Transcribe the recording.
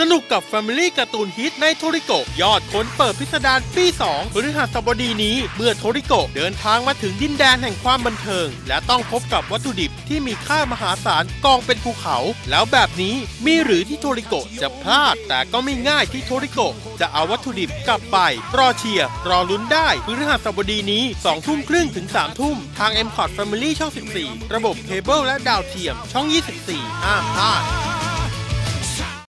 สนุกกับ Family การ์ตูนฮิตในโทริโกะยอดคนเปิบพิสดารปี2พฤหัสบดีนี้ เมื่อโทริโกะเดินทางมาถึงดินแดนแห่งความบันเทิง และต้องพบกับวัตถุดิบที่มีค่ามหาศาลกองเป็นภูเขา แล้วแบบนี้มีหรือที่โทริโกะจะพลาด แต่ก็ไม่ง่ายที่โทริโกะจะเอาวัตถุดิบกลับไป รอเชียร์รอลุ้นได้พฤหัสบดีนี้2ทุ่มครึ่งถึง3ทุ่มทาง m c o t Family ช่อง 14 ระบบเคเบิลและดาวเทียมช่อง 24ห้ามพลาด